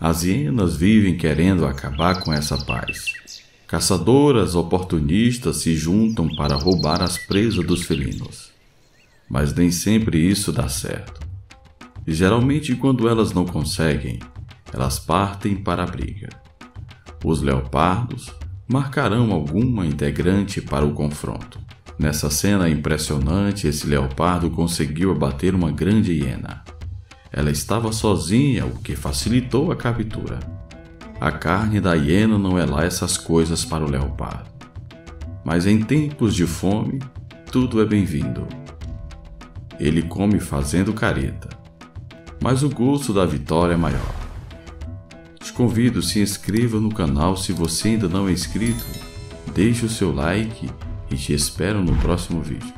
As hienas vivem querendo acabar com essa paz. Caçadoras oportunistas se juntam para roubar as presas dos felinos. Mas nem sempre isso dá certo. E geralmente, quando elas não conseguem, elas partem para a briga. Os leopardos marcarão alguma integrante para o confronto. Nessa cena impressionante, esse leopardo conseguiu abater uma grande hiena. Ela estava sozinha, o que facilitou a captura. A carne da hiena não é lá essas coisas para o leopardo. Mas em tempos de fome, tudo é bem-vindo. Ele come fazendo careta, mas o gosto da vitória é maior. Te convido, se inscreva no canal se você ainda não é inscrito, deixe o seu like e te espero no próximo vídeo.